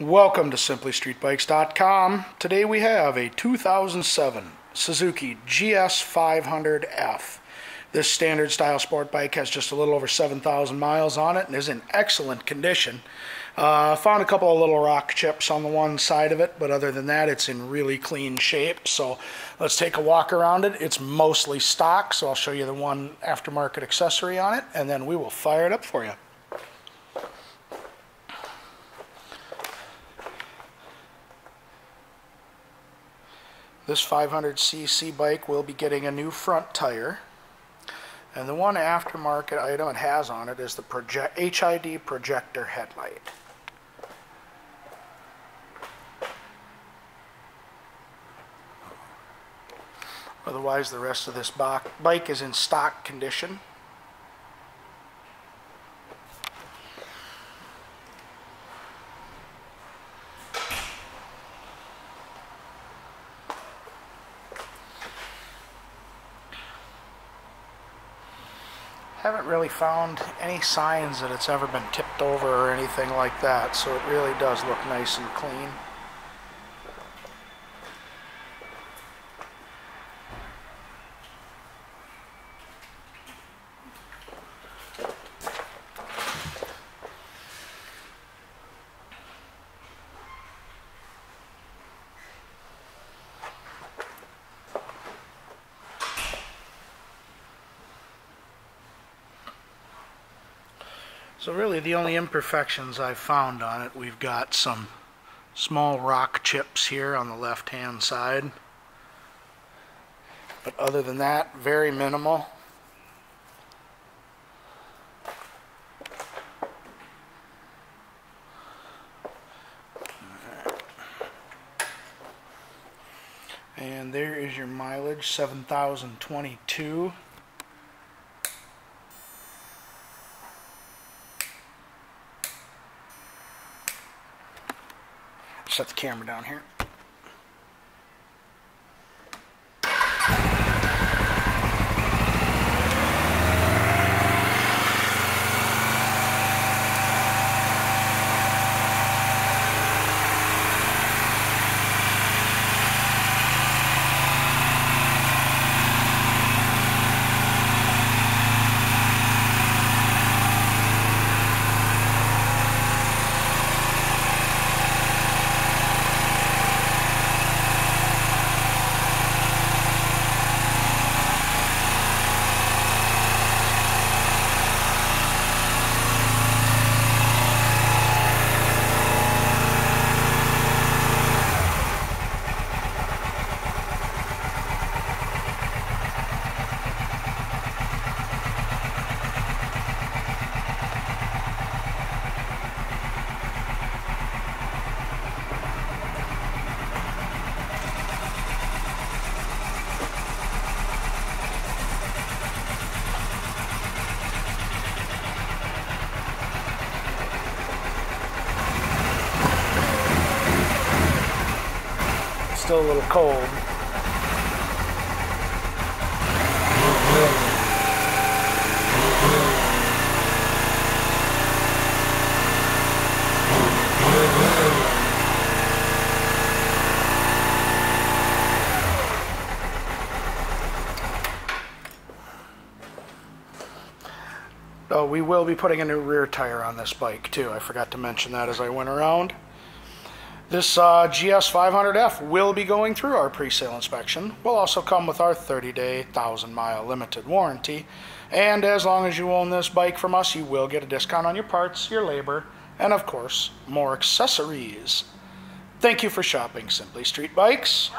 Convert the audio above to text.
Welcome to SimplyStreetBikes.com. Today we have a 2007 Suzuki GS500F. This standard style sport bike has just a little over 7,000 miles on it and is in excellent condition. Uh, found a couple of little rock chips on the one side of it, but other than that, it's in really clean shape. So let's take a walk around it. It's mostly stock, so I'll show you the one aftermarket accessory on it, and then we will fire it up for you. This 500cc bike will be getting a new front tire. And the one aftermarket item it has on it is the project HID projector headlight. Otherwise, the rest of this bike is in stock condition. Haven't really found any signs that it's ever been tipped over or anything like that so it really does look nice and clean So really the only imperfections I've found on it, we've got some small rock chips here on the left hand side. But other than that, very minimal. And there is your mileage, 7,022. Set the camera down here. Still a little cold. Oh, we will be putting a new rear tire on this bike too. I forgot to mention that as I went around. This uh, GS500F will be going through our pre-sale inspection. Will also come with our 30-day, 1,000-mile limited warranty. And as long as you own this bike from us, you will get a discount on your parts, your labor, and of course, more accessories. Thank you for shopping Simply Street Bikes.